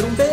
tem que ter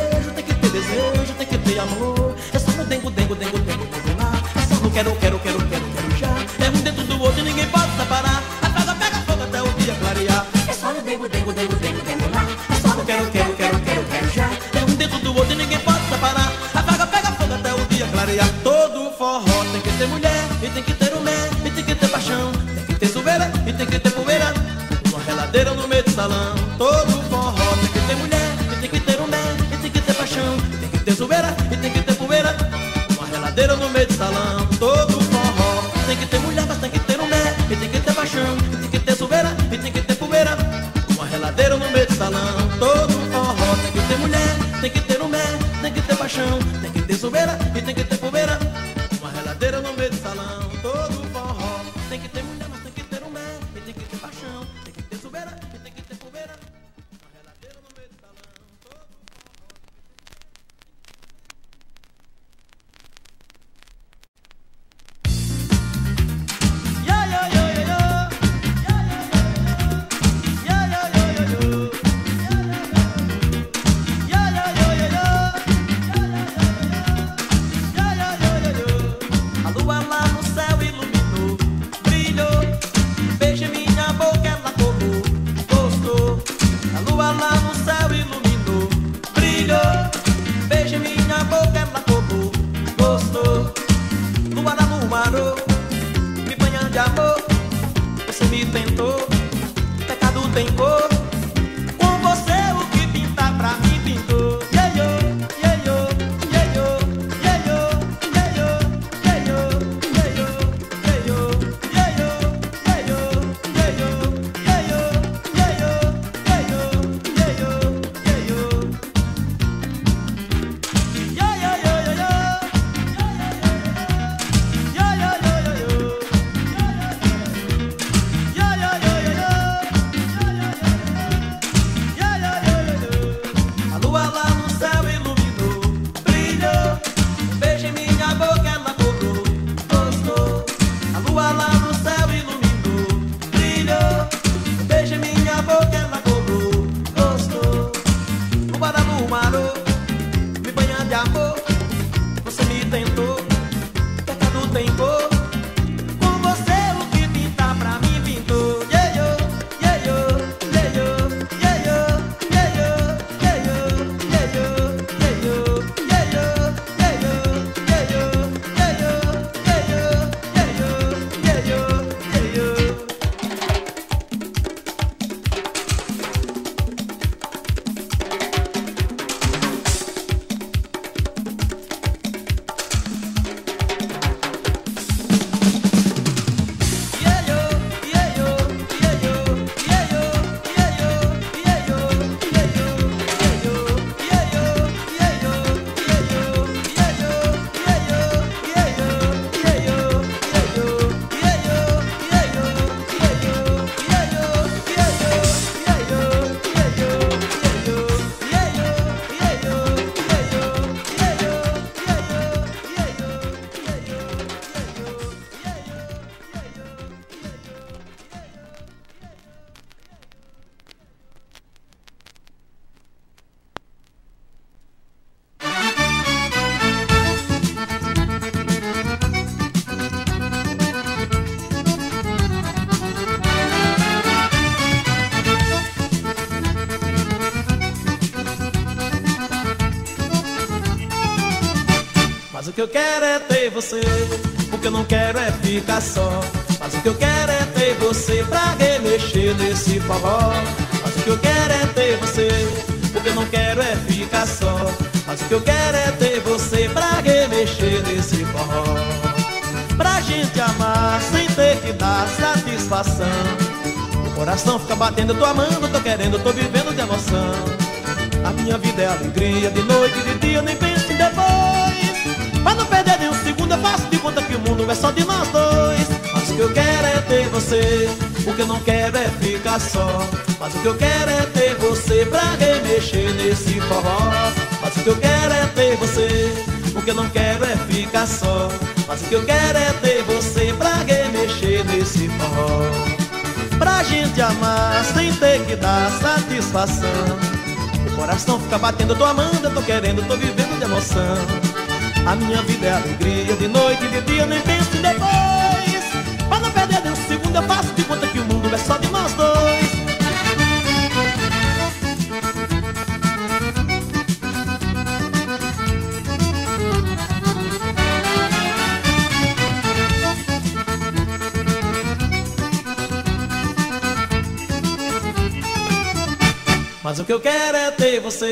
que eu quero é ter você, o que eu não quero é ficar só. Mas o que eu quero é ter você pra remexer nesse forró. Mas o que eu quero é ter você, o que eu não quero é ficar só. Mas o que eu quero é ter você pra remexer nesse forró. Pra gente amar sem ter que dar satisfação. O coração fica batendo, eu tô amando, tô querendo, tô vivendo de emoção. A minha vida é alegria, de noite, de dia, nem penso em depois. Pra não perder nem um segundo, eu faço de conta que o mundo é só de nós dois. Mas o que eu quero é ter você, o que eu não quero é ficar só. Mas o que eu quero é ter você pra remexer nesse forró. Mas o que eu quero é ter você, o que eu não quero é ficar só. Mas o que eu quero é ter você pra remexer nesse forró. Pra gente amar sem ter que dar satisfação. O coração fica batendo, eu tô amando, eu tô querendo, tô vivendo de emoção. A minha vida é alegria, de noite e de dia, nem penso em depois. Pra não perder nem um segundo, eu faço de conta que o mundo é só de nós dois. Mas o que eu quero é ter você,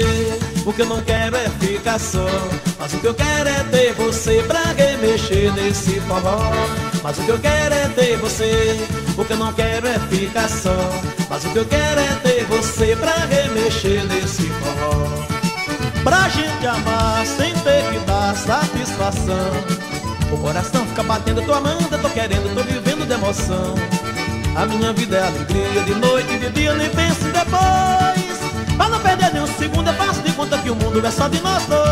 o que eu não quero é ficar só. Mas o que eu quero é ter você pra remexer nesse forró. Mas o que eu quero é ter você, o que eu não quero é ficar só. Mas o que eu quero é ter você pra remexer nesse forró. Pra gente amar sem ter que dar satisfação O coração fica batendo, tô amando, tô querendo, tô vivendo de emoção A minha vida é alegria, de noite e de dia, nem penso depois nem um segundo, eu faço de conta que o mundo é só de nós dois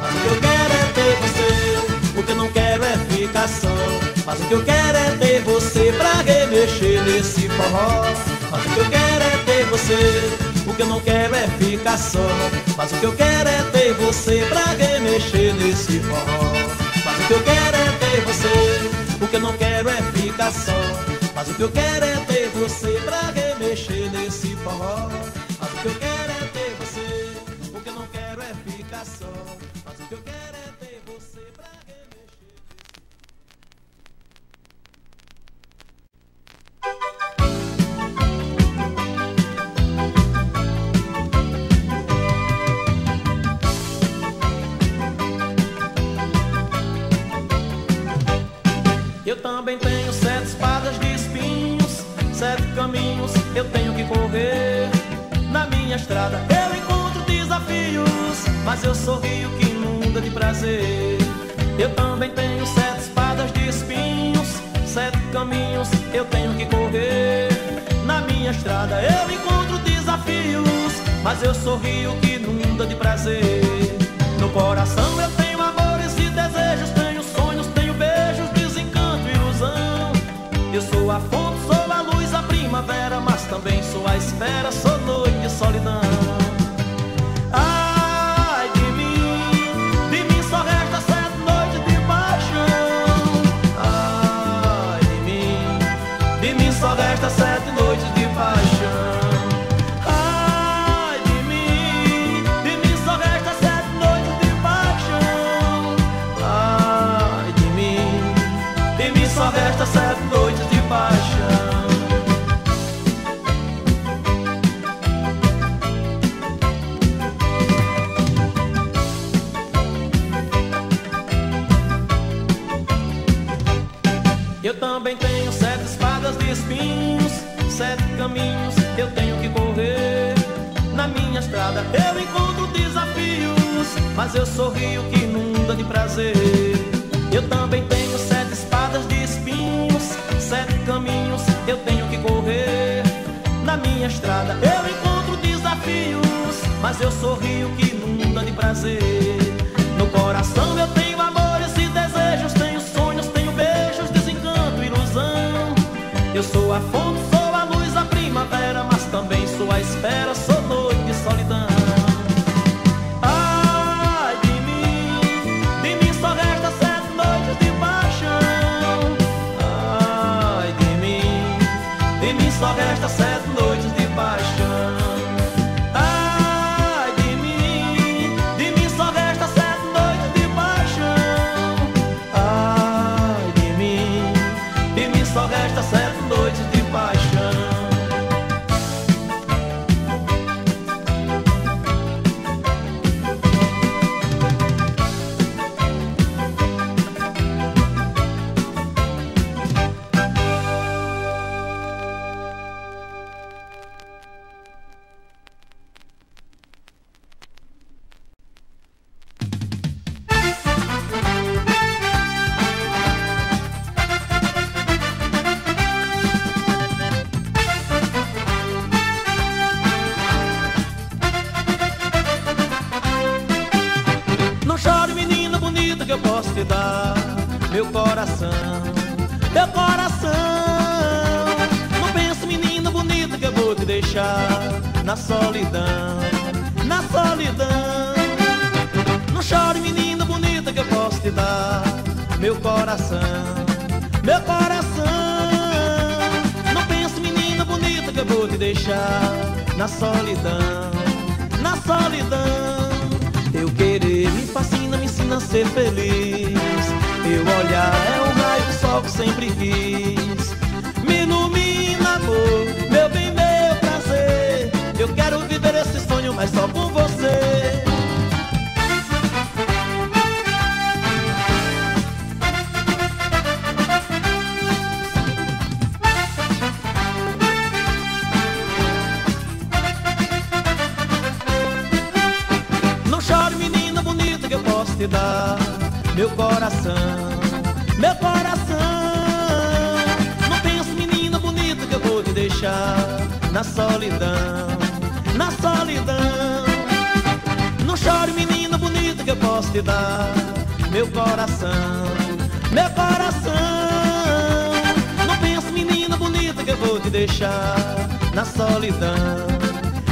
Mas o que eu quero é ter você, o que eu não quero é ficação Mas o que eu quero é ter você pra remexer nesse forró Mas o que eu quero é ter você o que eu não quero é ficar só Mas o que eu quero é ter você pra remexer nesse forró Mas o que eu quero é ter você O que eu não quero é ficar só Mas o que eu quero é ter você pra remexer nesse forró Mas o que eu quero é ficar só Mas o que eu quero é ter você pra remexer Eu também tenho sete espadas de espinhos, sete caminhos eu tenho que correr. Na minha estrada eu desafios, mas eu sorrio que inunda de prazer. Eu também tenho sete espadas de espinhos, sete caminhos eu tenho que correr. Na minha estrada eu encontro desafios, mas eu sorrio que inunda de prazer. No coração eu tenho mas eu sorrio que inunda de prazer. Eu também tenho sete espadas de espinhos, sete caminhos eu tenho que correr. Na minha estrada eu encontro desafios, mas eu sorrio que inunda de prazer. Meu coração, meu coração. Não pense, menina bonita, que eu vou te deixar na solidão, na solidão. Não chore, menina bonita, que eu posso te dar meu coração, meu coração. Não pense, menina bonita, que eu vou te deixar na solidão,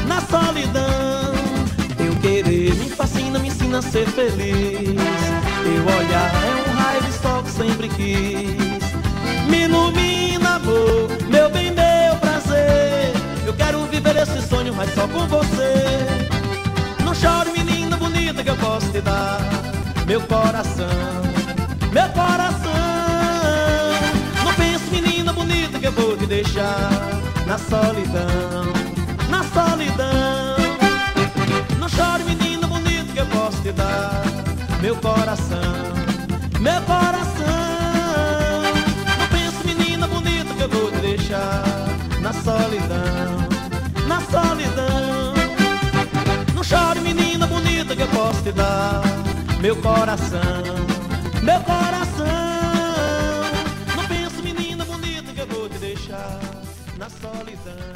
na solidão. Eu querer me fascina, me ensina a ser feliz. Teu olhar é um raio de sol que sempre quis. Me ilumina, amor, meu bem, meu prazer. Eu quero viver esse sonho, mas só com você. Não chore, menina bonita, que eu posso te dar meu coração, meu coração. Não pense, menina bonita, que eu vou te deixar na solidão, na solidão. Meu coração, meu coração. Não pense, menina bonita, que eu vou te deixar na solidão, na solidão. Não chore, menina bonita, que eu posso te dar meu coração, meu coração. Não penso, menina bonita, que eu vou te deixar na solidão,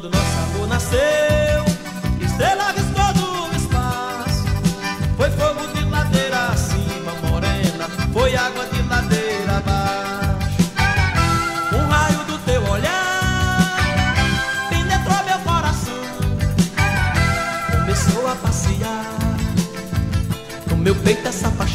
Quando nosso amor nasceu, estrela riscou do espaço. Foi fogo de ladeira acima, morena. Foi água de ladeira abaixo. Um raio do teu olhar penetrou meu coração começou a passear no meu peito essa paixão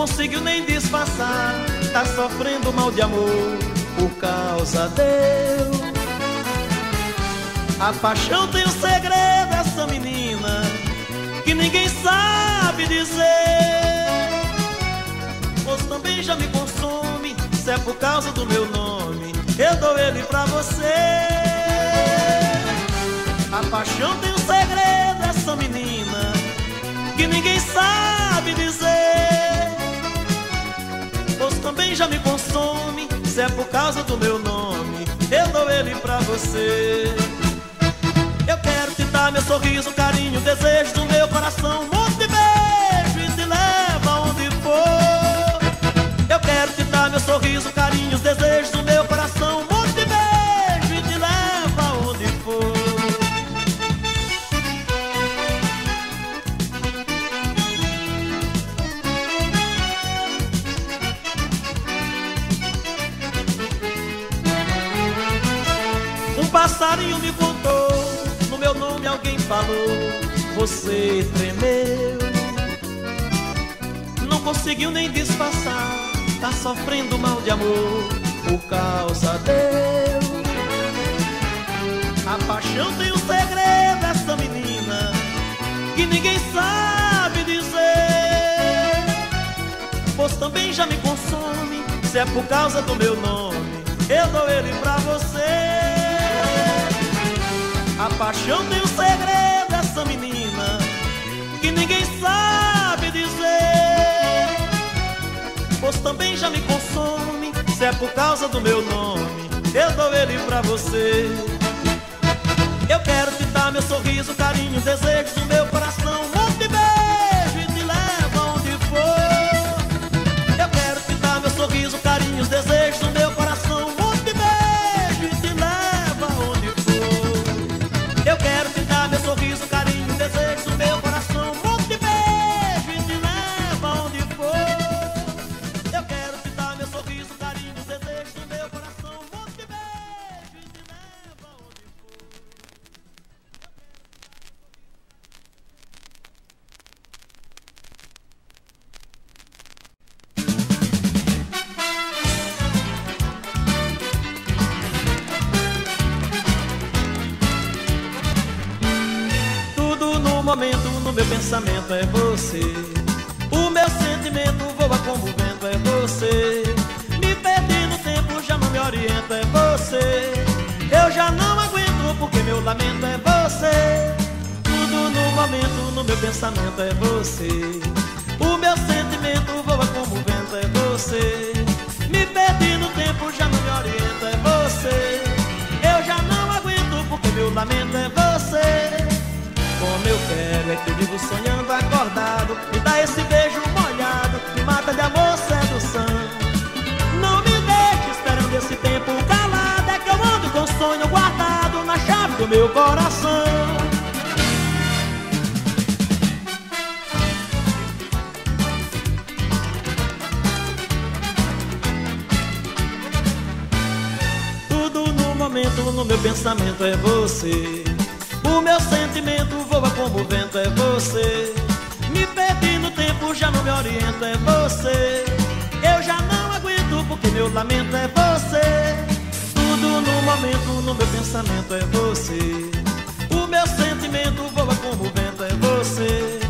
conseguiu nem disfarçar, tá sofrendo mal de amor por causa deu. A paixão tem um segredo, essa menina, que ninguém sabe dizer. Pois também já me consome, se é por causa do meu nome, eu dou ele pra você. A paixão tem um segredo, essa menina, que ninguém sabe dizer. Já me consome, se é por causa do meu nome, eu dou ele pra você. Eu quero te dar meu sorriso, carinho, desejo do meu coração, monte de beijo e te levo aonde for. Eu quero te dar meu sorriso, carinho, passarinho me contou, no meu nome alguém falou, você tremeu. Não conseguiu nem disfarçar, tá sofrendo mal de amor por causa deu. A paixão tem um segredo, essa menina, que ninguém sabe dizer. Pois também já me consome, se é por causa do meu nome, eu dou ele pra você. Paixão tem um segredo, essa menina, que ninguém sabe dizer. Pois também já me consome, se é por causa do meu nome, eu dou ele pra você. Eu quero te dar meu sorriso, carinho, desejo do meu coração. Meu coração Tudo no momento, no meu pensamento é você o meu sentimento voa como o vento, é você. Me perdi no tempo, já não me oriento, é você. Eu já não aguento porque meu lamento é você. Tudo no momento, no meu pensamento é você. O meu sentimento voa como o vento, é você.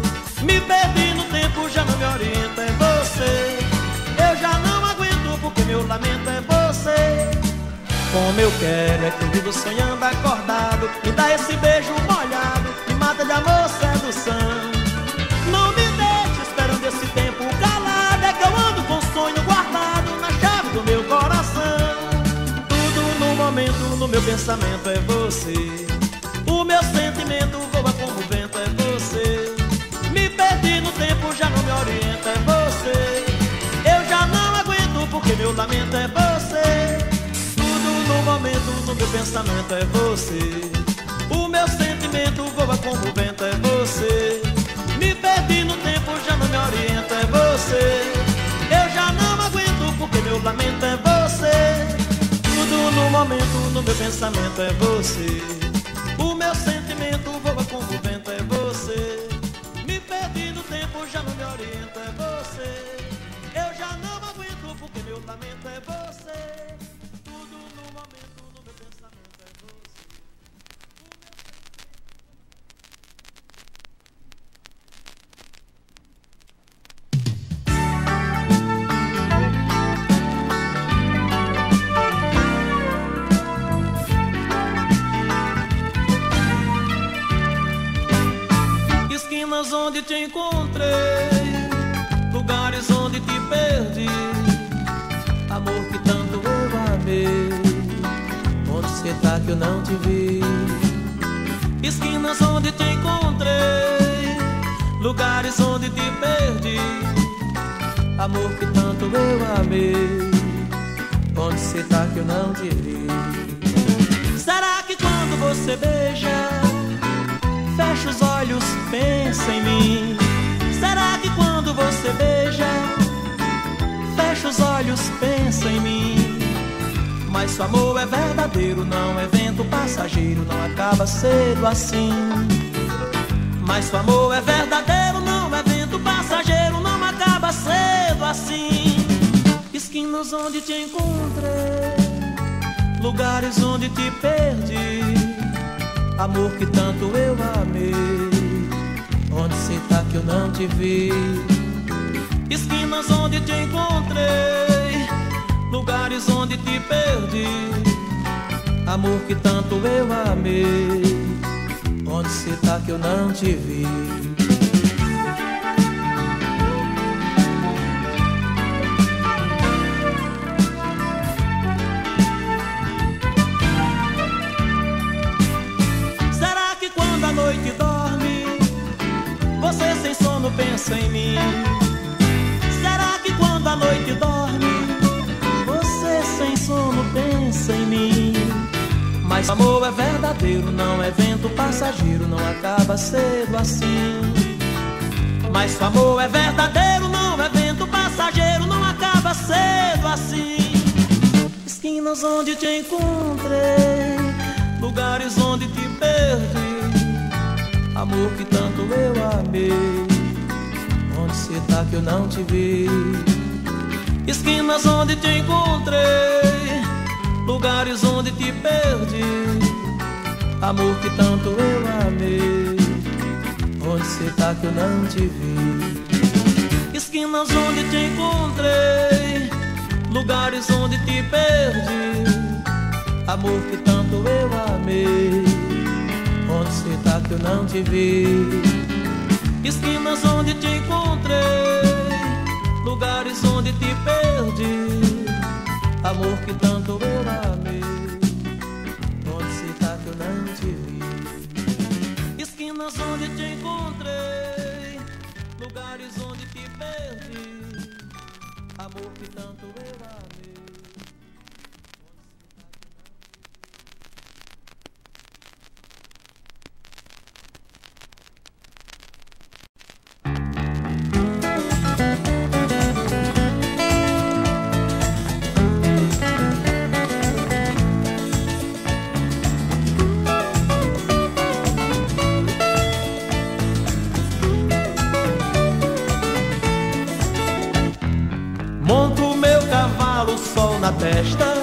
Me perdi no tempo, já não me oriento, é você. Eu já não aguento porque meu lamento é você. Como eu quero é que eu vivo sonhando acordado Me dá esse beijo molhado Me mata de amor, sedução no meu pensamento é você O meu sentimento voa como o vento é você Me perdi no tempo, já não me orienta é você Eu já não aguento porque meu lamento é você no momento, no meu pensamento é você. O meu sentimento voa como o vento é você. Me perdi no tempo, já não me orienta é você. Eu já não aguento porque meu lamento é você. No momento, no meu pensamento é você. O meu sentimento voa como o vento é você. Me perdi no tempo, já não me orienta é você. Eu já não aguento porque meu lamento é você. Onde te encontrei, lugares onde te perdi, amor que tanto eu amei. Onde você tá que eu não te vi? Esquinas onde te encontrei, lugares onde te perdi, amor que tanto eu amei. Onde você tá que eu não te vi? Será que quando você beija Fecha os olhos, pensa em mim. Será que quando você beija, fecha os olhos, pensa em mim? Mas seu amor é verdadeiro, não é vento passageiro. não acaba cedo assim. Mas se o amor é verdadeiro, não é vento passageiro, não acaba cedo assim. Esquinas onde te encontrei, lugares onde te perdi, amor que tanto eu amei. Onde cê tá que eu não te vi? Esquinas onde te encontrei, lugares onde te perdi, amor que tanto eu amei. Onde cê tá que eu não te vi? Sono pensa em mim? Será que quando a noite dorme, você sem sono pensa em mim? Mas amor é verdadeiro, não é vento passageiro, não acaba cedo assim. Mas amor é verdadeiro, não é vento passageiro, não acaba cedo assim. Esquinas onde te encontrei, lugares onde te perdi, amor que tanto eu amei. Tá que eu não te vi? Esquinas onde te encontrei, lugares onde te perdi, amor que tanto eu amei. Onde cê tá que eu não te vi? Esquinas onde te encontrei, lugares onde te perdi, amor que tanto eu amei. Onde cê tá que eu não te vi? Esquinas onde te encontrei, lugares onde te perdi, amor que tanto eu amei. Onde tá que eu não te vi? Esquinas onde te encontrei, lugares onde te perdi, amor que tanto eu amei. Testa.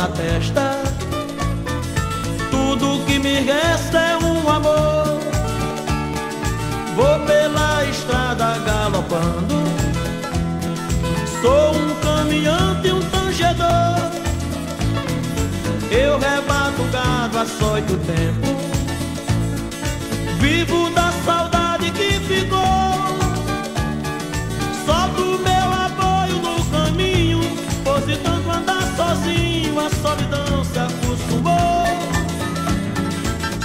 Na testa. Tudo que me resta é um amor. Vou pela estrada galopando. Sou um caminhante, um tangedor. Eu rebato gado, açoito o tempo. Vivo da a solidão se acostumou.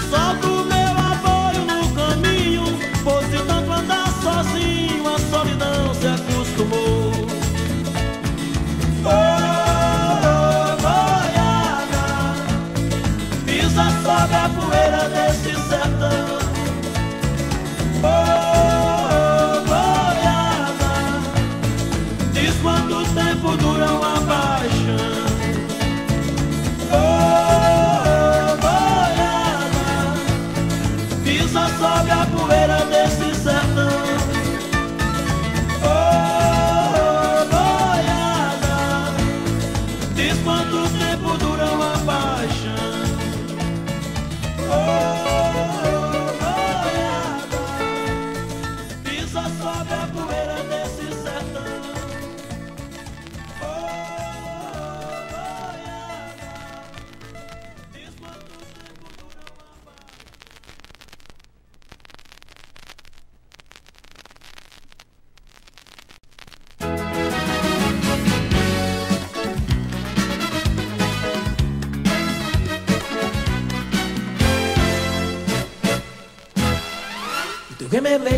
Só pro meu apoio no caminho, fosse tanto andar sozinho, a solidão se acostumou. Oh, oh boiada, pisa sobre a poeira desse sertão. Oh, oh boiada, diz quanto tempo duram as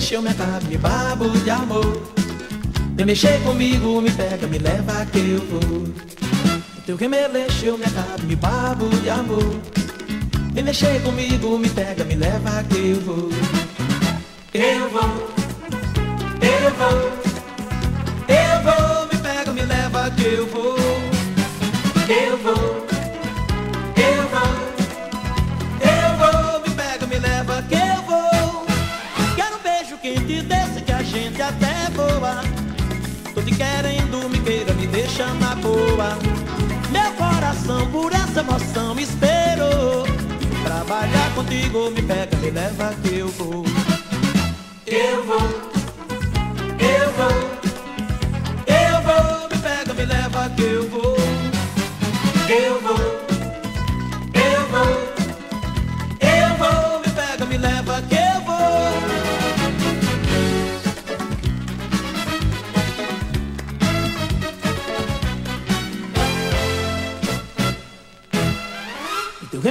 mexeu, me acaba, me babo de amor. Me mexer comigo, me pega, me leva que eu vou. Tu que me mexeu, me acaba, me babo de amor. Me mexer comigo, me pega, me leva que eu vou. Eu vou, eu vou, eu vou, me pega, me leva que eu vou. Eu vou, na boa. Meu coração por essa emoção esperou. Trabalhar contigo, me pega, me leva que eu vou. Eu vou, eu vou, eu vou, me pega, me leva que eu vou. Eu vou,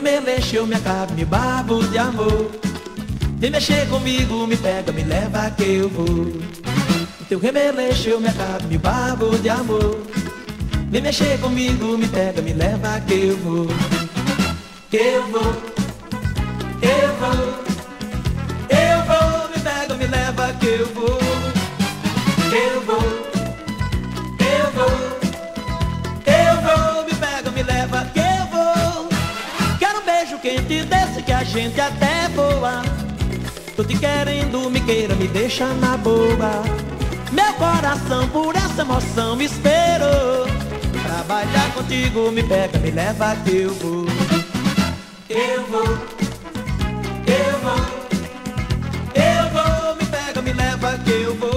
me mexeu, me acaba, me babo de amor. Vem mexer comigo, me pega, me leva que eu vou. Teu remeleixo, eu me acaba, me babo de amor. Vem mexer comigo, me pega, me leva que eu vou. Que eu vou, eu vou, eu vou, me pega, me leva que eu vou. Gente até voa. Tô te querendo, me queira, me deixa na boa. Meu coração por essa emoção me esperou. Trabalhar contigo, me pega, me leva que eu vou. Eu vou, eu vou, eu vou, me pega, me leva que eu vou.